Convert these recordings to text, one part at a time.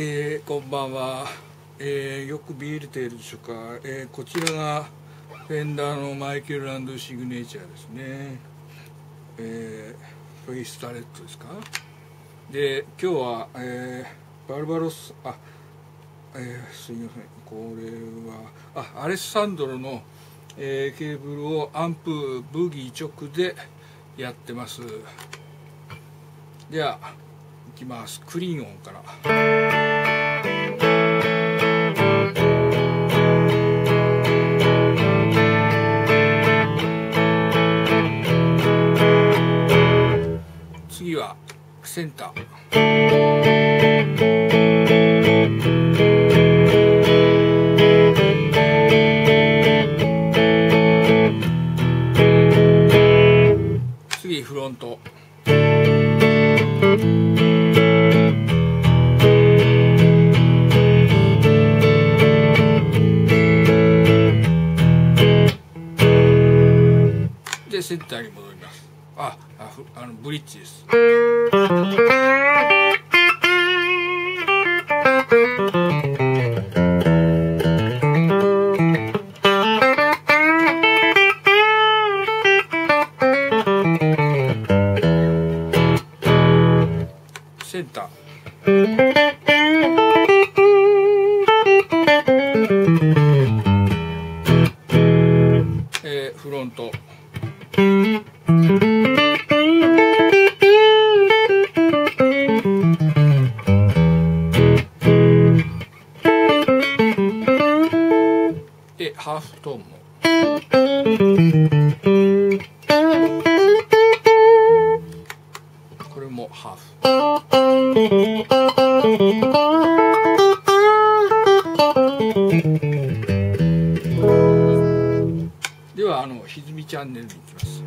えー、こんばんは、えー、よく見えているでしょうか、えー、こちらがフェンダーのマイケル・ランドウシグネチャーですね、えー、フェイスタレットですか？で今日は、えー、バルバロスあえー、すみません。これはあアレッサンドロの、えー、ケーブルをアンプブギー直でやってます。ではいきます。クリーン音から。センターに戻ります。あああのブリッジです。センター。えー。フロントンもこれもハーフ。ではあのひずみチャンネルに行きます。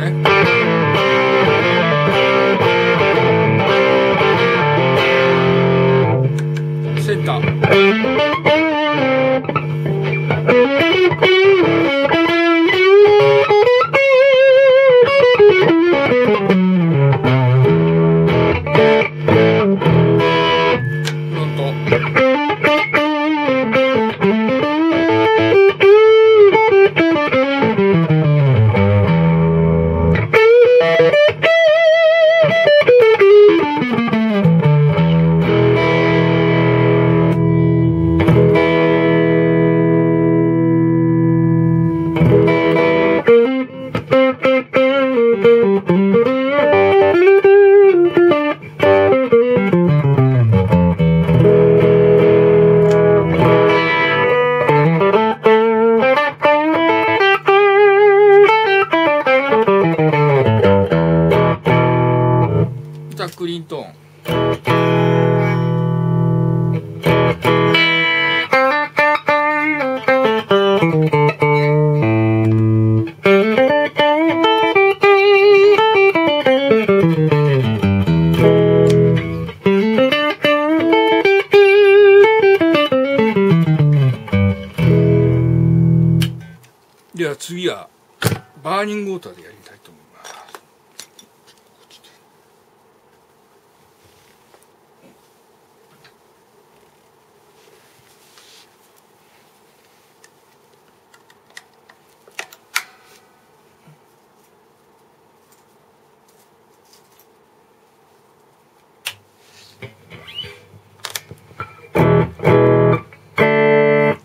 ねセンター次はバーニングウォーターで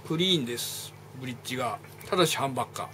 クリーンです。ブリッジが。ただし半ばっか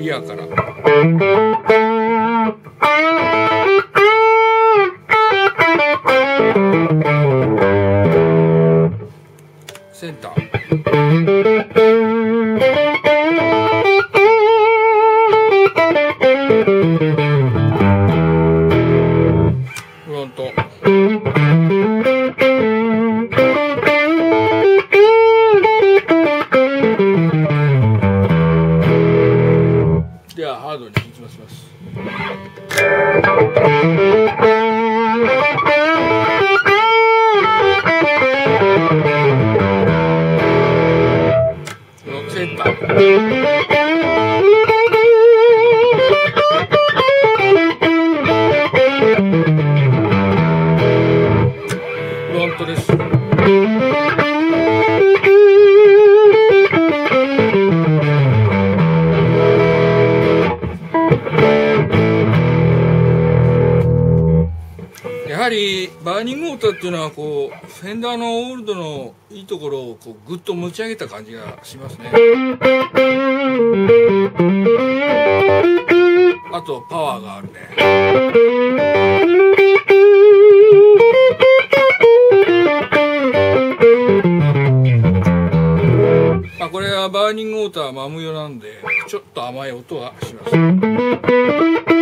イヤーから。センター。Thank you. バーニングウォーターっていうのはこうフェンダーのオールドのいいところをこうグッと持ち上げた感じがしますね。あとパワーがあるね。まあこれはバーニングウォーターはマムヨなんでちょっと甘い音はします。